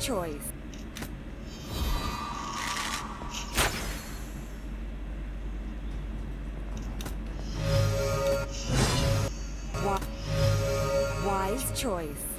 choice. Wise choice.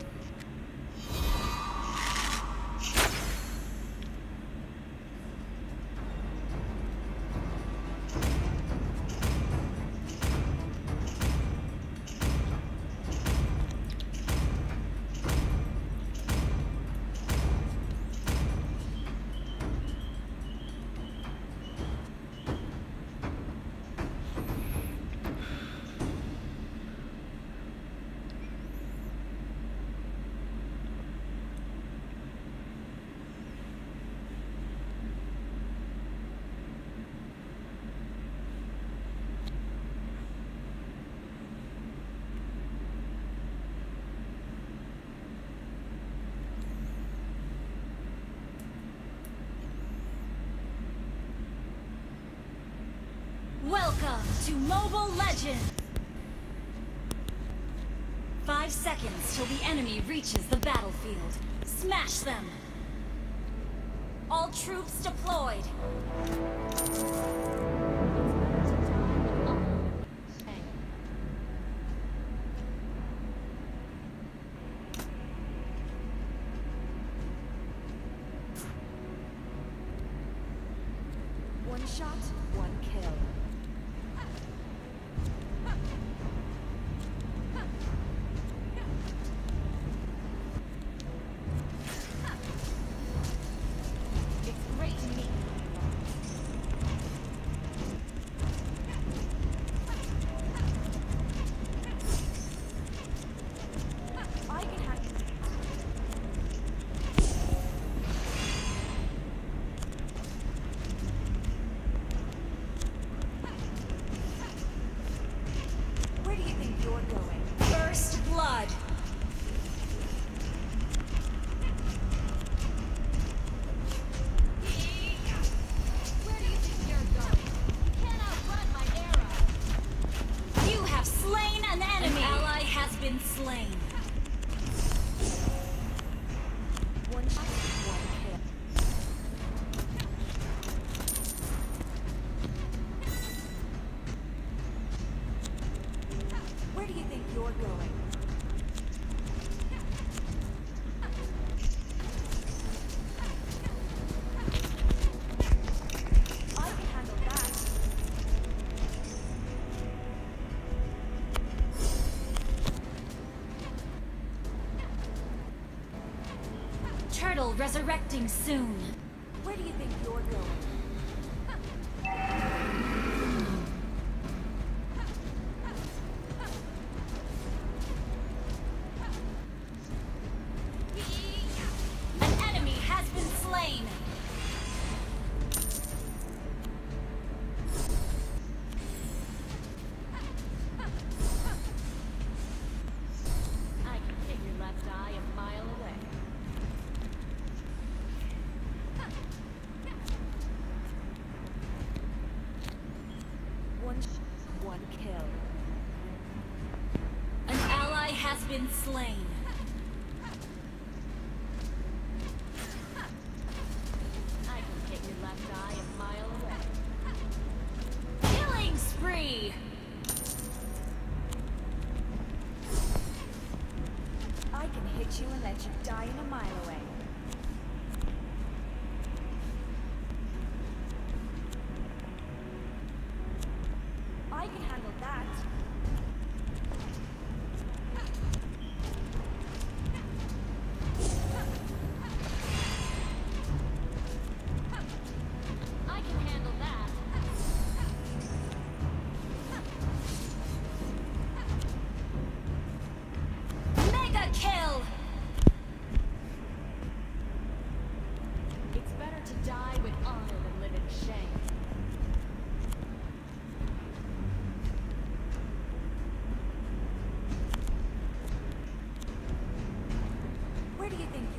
to Mobile Legends. Five seconds till the enemy reaches the battlefield. Smash them! All troops deployed! turtle resurrecting soon. Where do you think you're going? slain.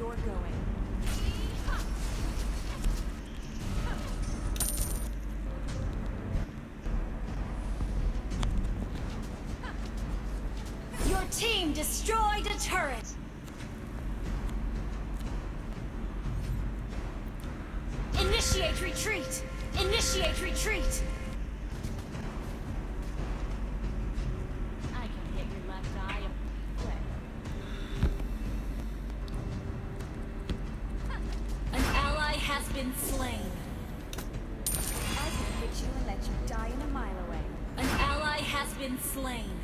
you're going. Your team destroyed a turret! Initiate retreat! Initiate retreat! Been slain. I hit you and let you die in a mile away. An ally has been slain.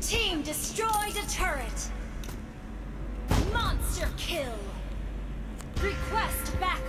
Team destroyed a turret. Monster kill. Request backup.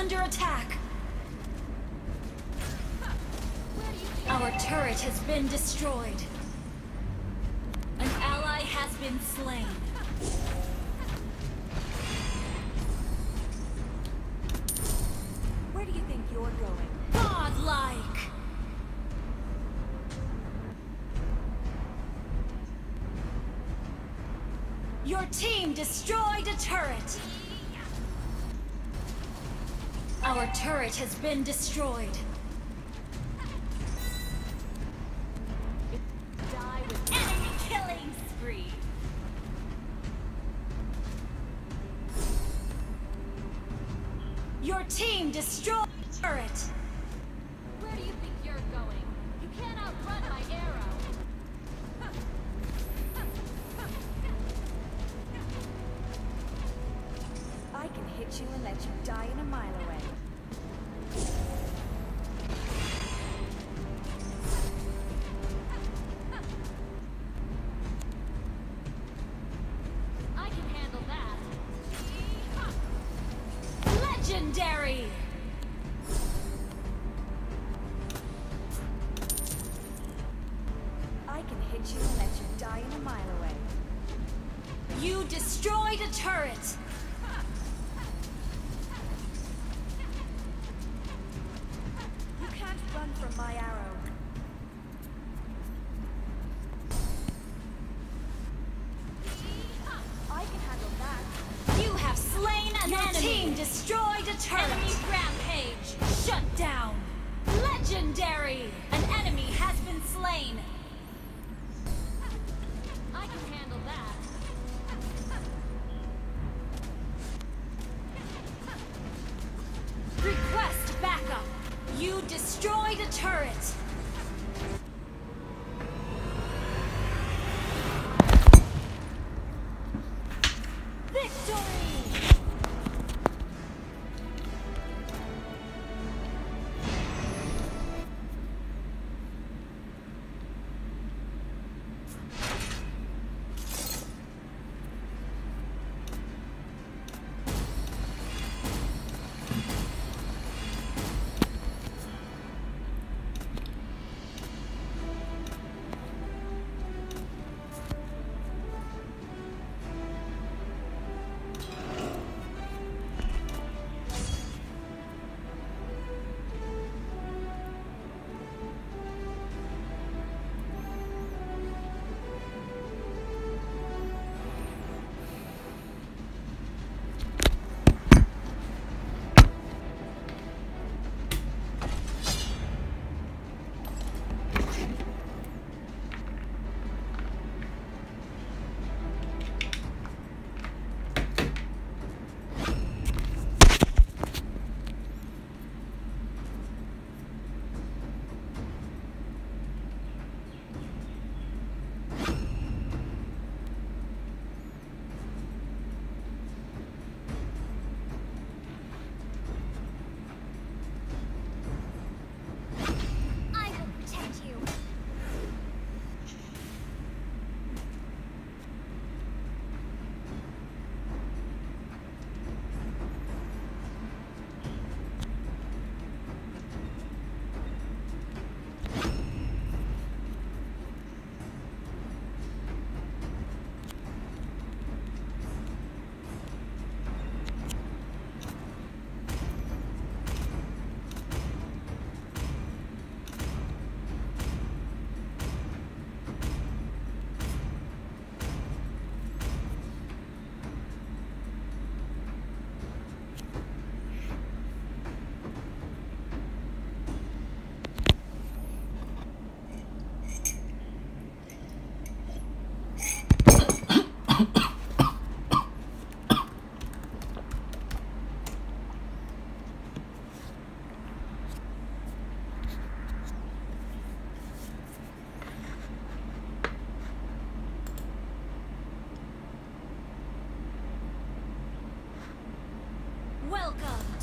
Under attack. Our turret has been destroyed. An ally has been slain. Where do you think you're going? Godlike. Your team destroyed a turret. Our turret has been destroyed. die with Enemy killing spree. Your team destroyed turret. Where do you think you're going? You can't outrun my arrow. Hit you and let you die in a mile away. I can handle that.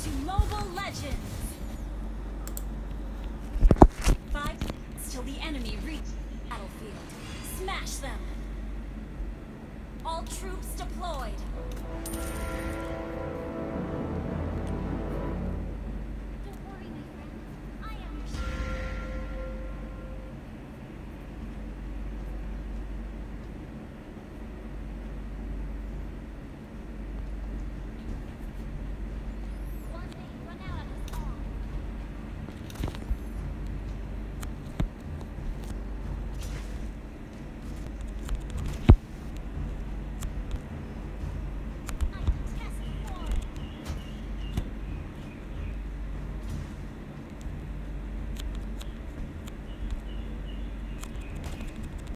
To Mobile Legends! Five minutes till the enemy reach the battlefield. Smash them! All troops deployed!